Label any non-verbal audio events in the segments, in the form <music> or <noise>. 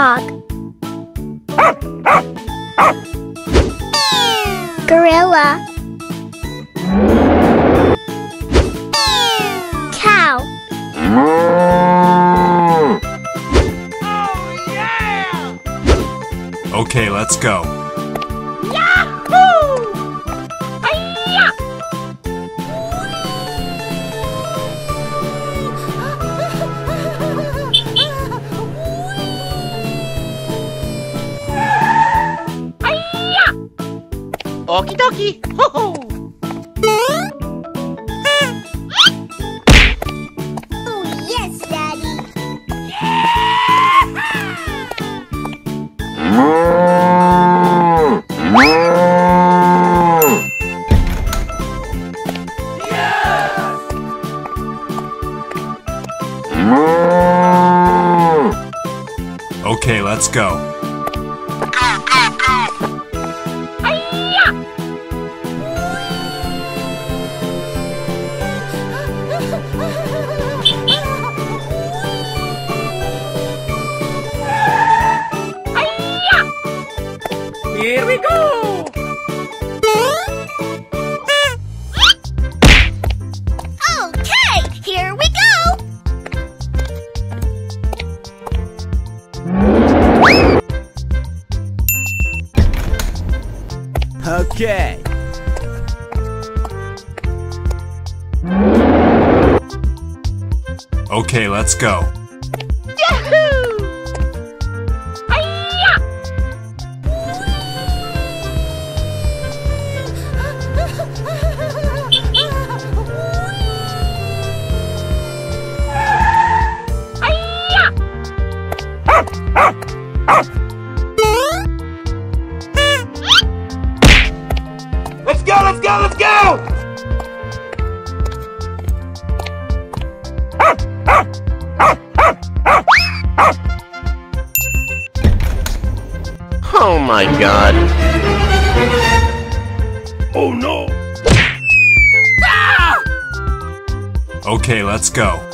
dog. Gorilla. Cow. Oh, yeah! Okay, let's go. Oh, Here we go. Okay, here we go. Okay. Okay, let's go. Let's go, let's go! Oh my god. Oh no! Ah! Okay, let's go.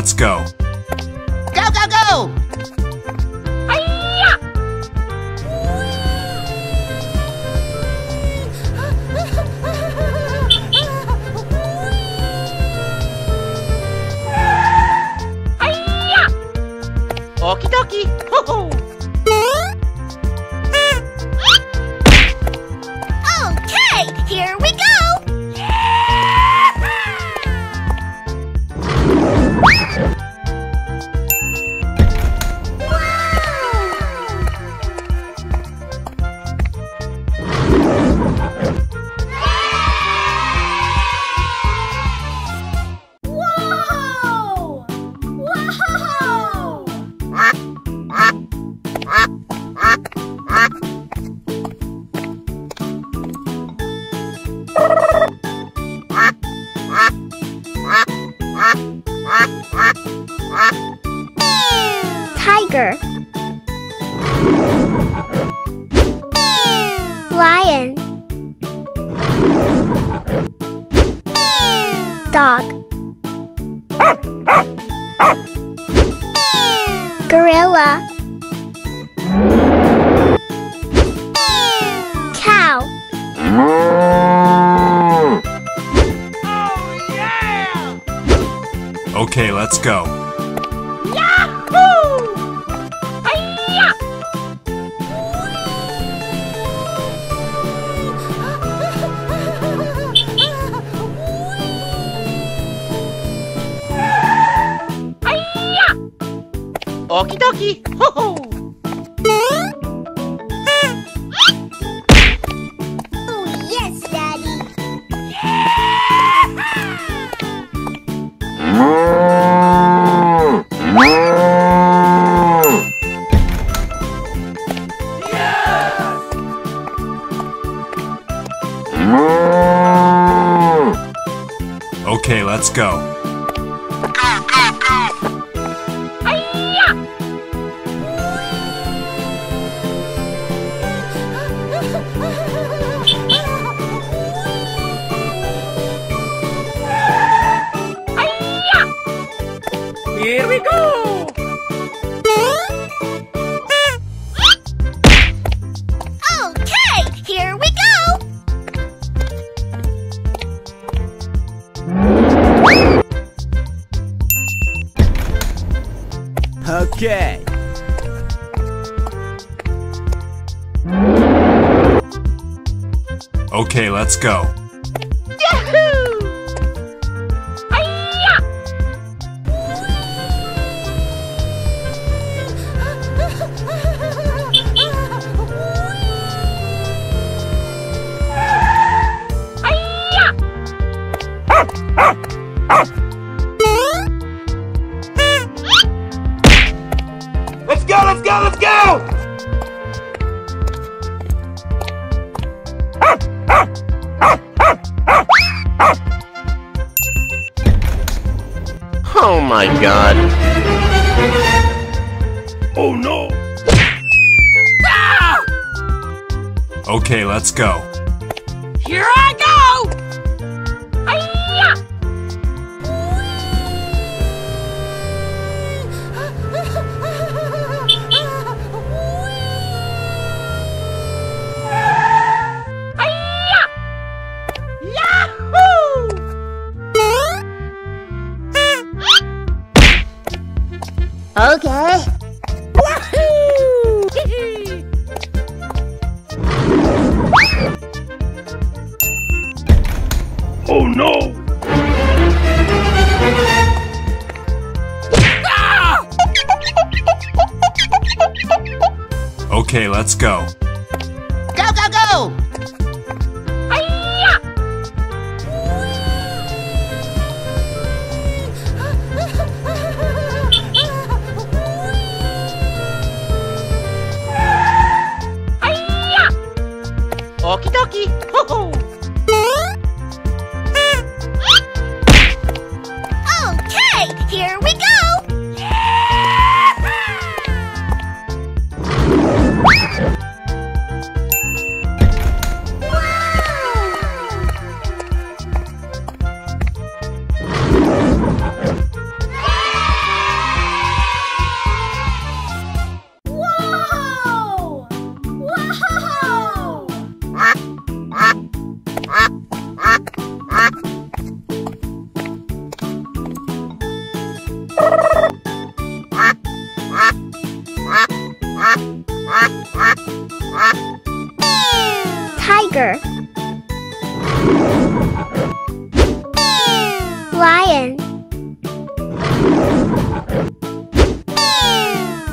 Let's go. Go, go, go! Okie dokie! Dog. Gorilla. Cow. Okay, let's go. Rocky, ho ho! Oh, okay, let's go. We go! Okay, here we go. Okay. Okay, let's go. Go, let's go, let's go! Oh my god. Oh no! Ah! Okay, let's go. Go,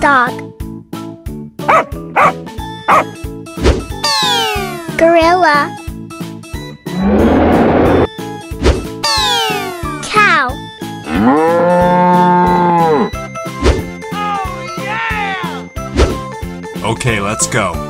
Dog Gorilla Cow Oh yeah! Okay, let's go.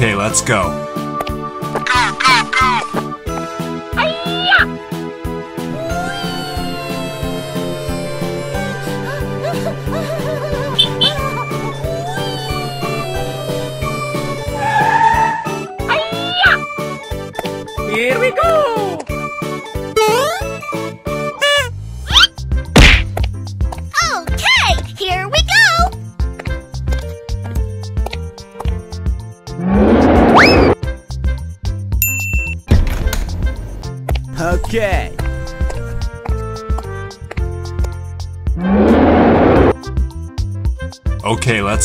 Okay, let's go.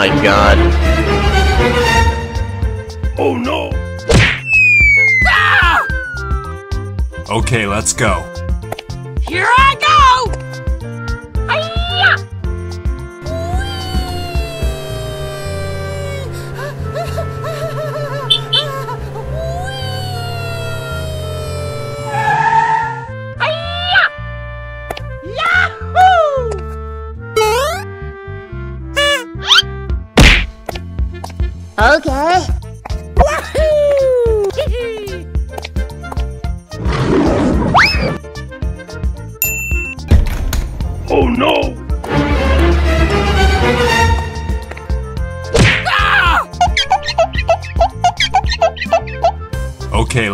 My god. Oh no! Ah! Okay, let's go.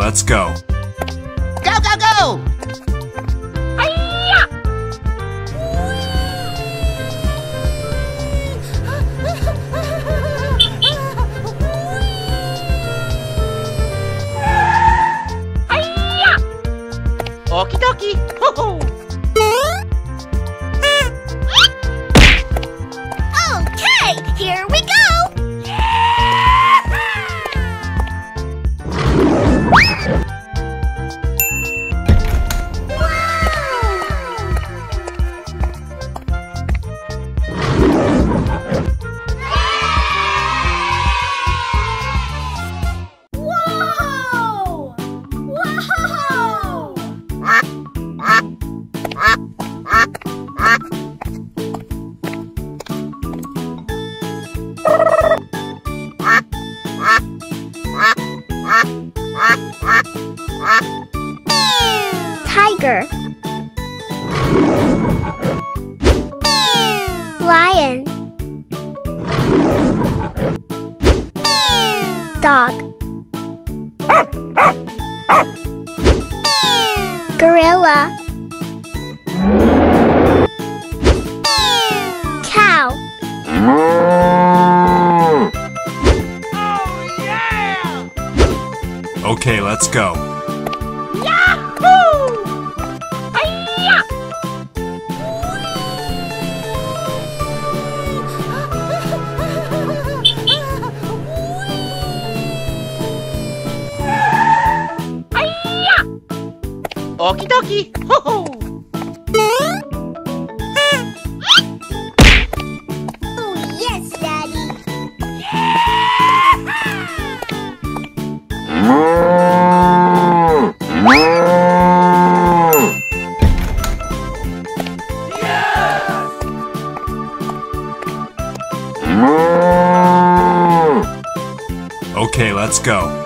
Let's go. Go, go, go! Hiya! Hiya! Okie dokie! Ho ho! Dog. Gorilla. Cow. Oh, okay, let's go. Okie dokie! Ho ho! Oh yes, Daddy Okay, let's go.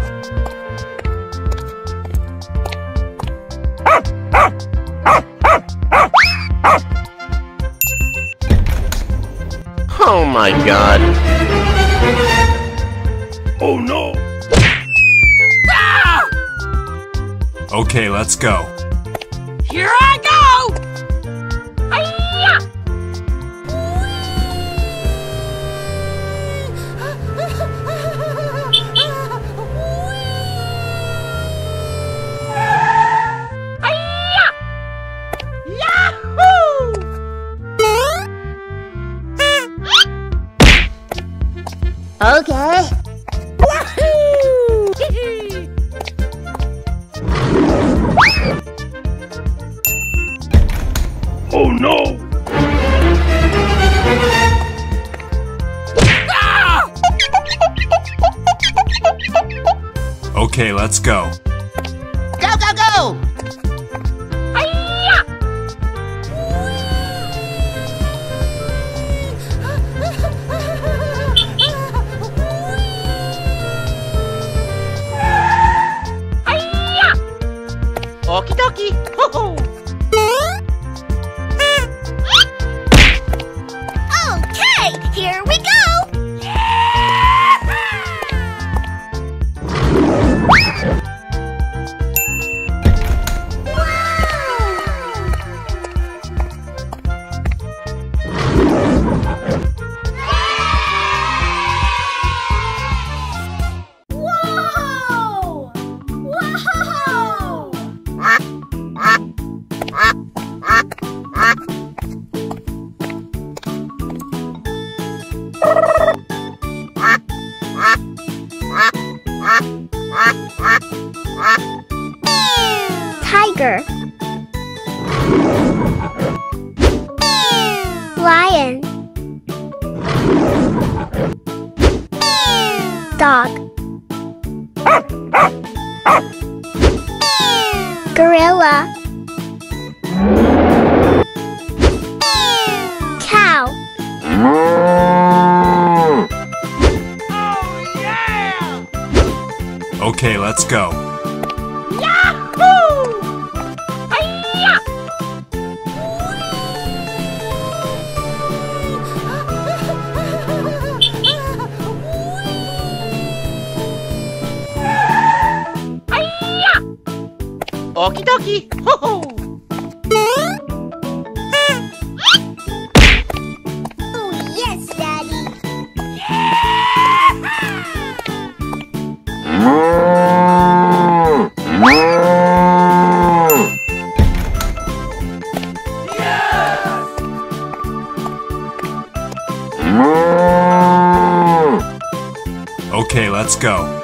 my god. Oh no! Ah! Okay, let's go. Okay, let's go. Lion Dog Gorilla Cow! Oh, okay, let's go. Okay, let's go.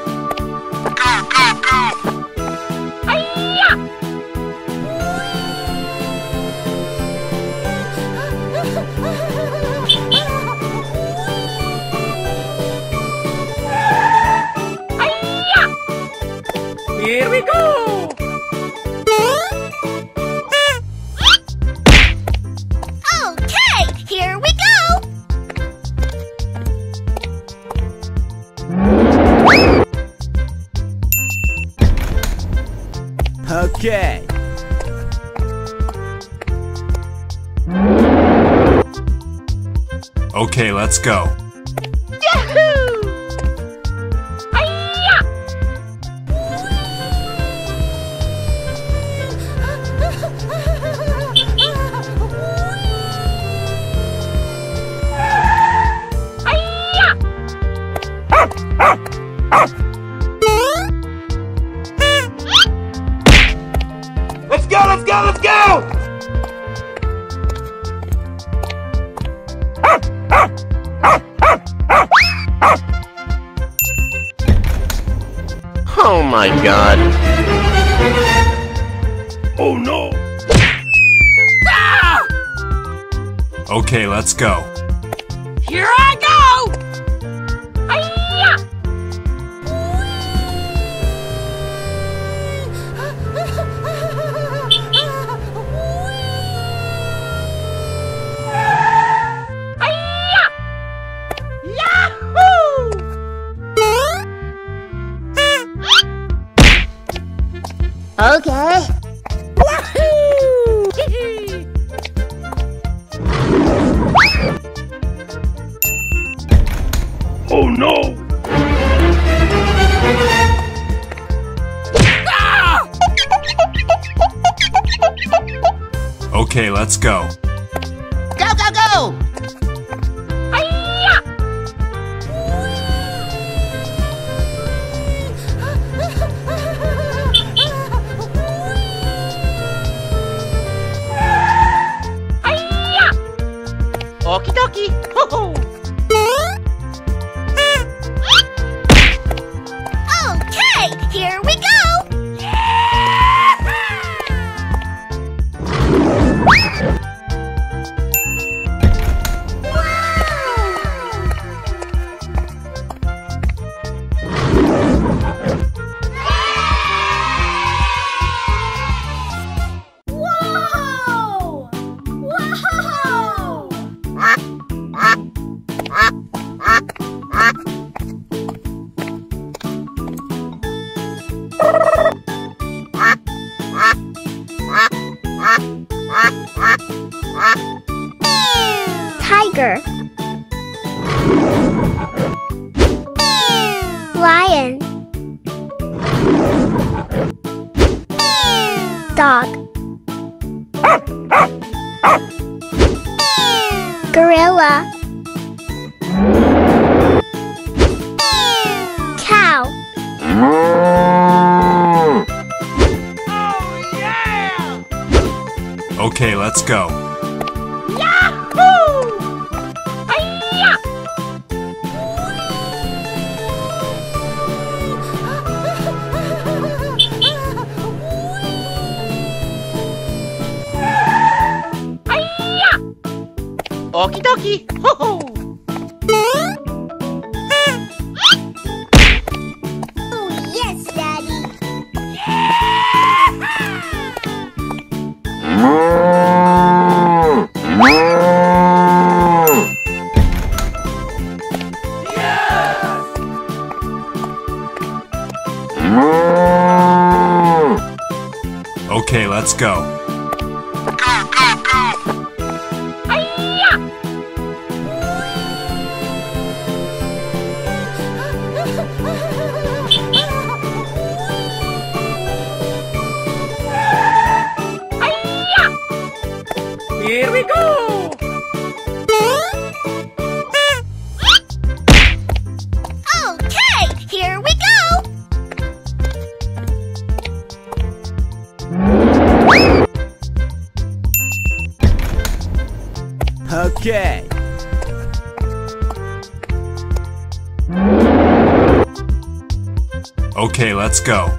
let's go, let's go! Oh my god. Oh no! Ah! Okay, let's go. Okay, let's go. Go, go, go! tiger. Lion. Dog. Gorilla. Cow! Oh, okay, let's go. Okie dokie. Ho ho. Okay, let's go. Let's go.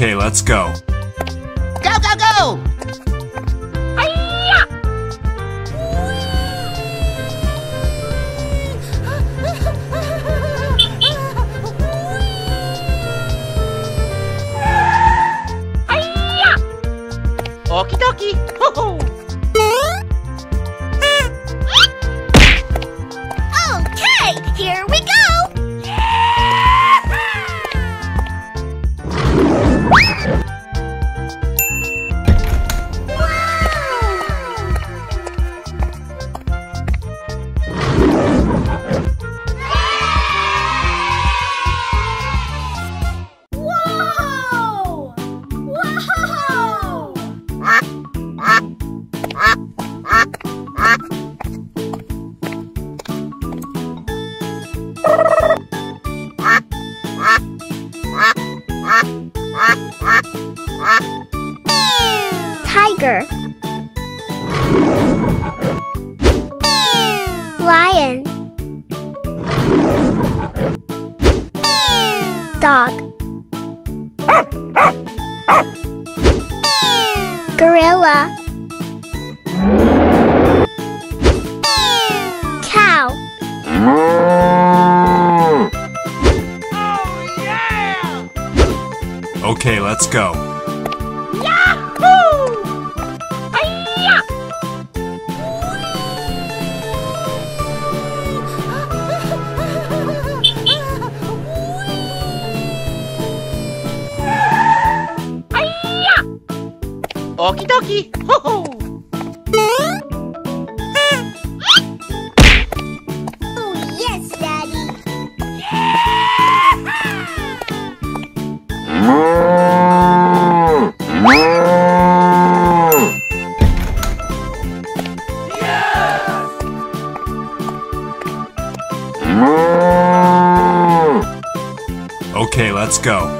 Okay, let's go. tiger lion. Dog. Gorilla. Cow! Oh, okay, let's go. Okay, let's go.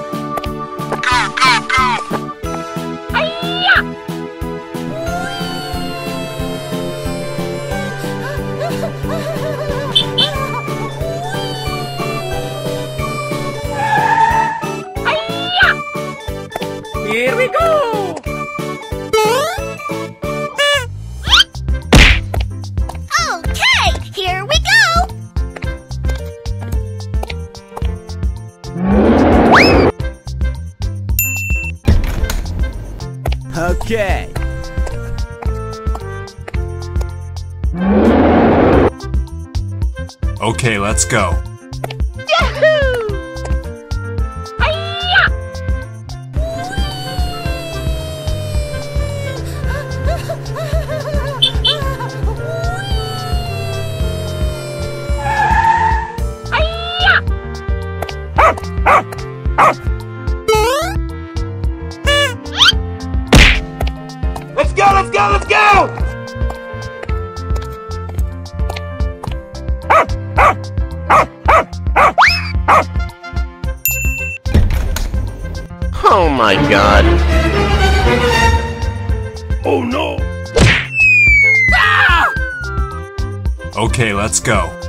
Let's go. Yahoo! Let's go.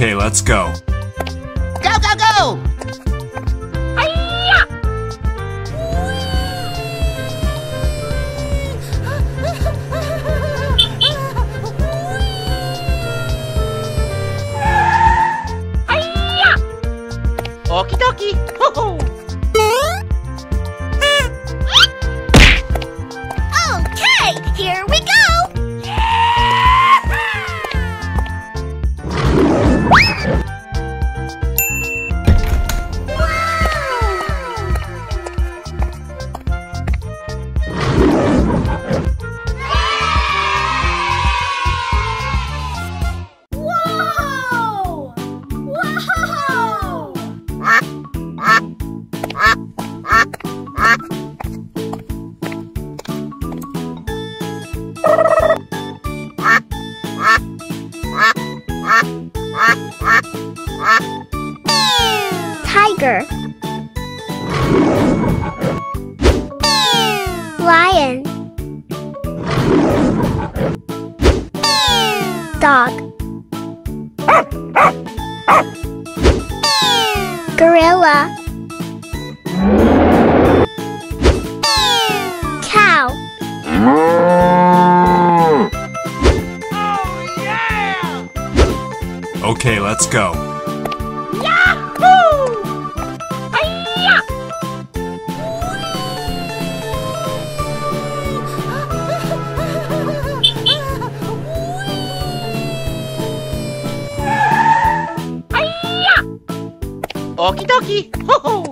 Okay, let's go. Tiger. Lion. Dog. Gorilla Okay, let's go. Yahoo! Hiya! <laughs> Hiya! Okie dokie. Ho ho.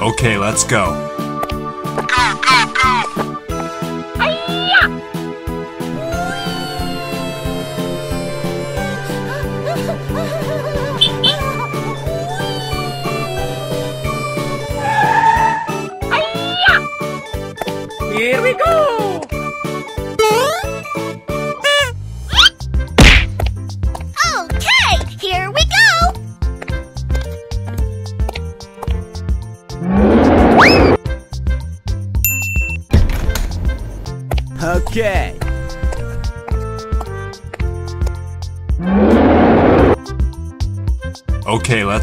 Okay, let's go.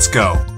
Let's go.